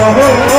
oh, oh, oh.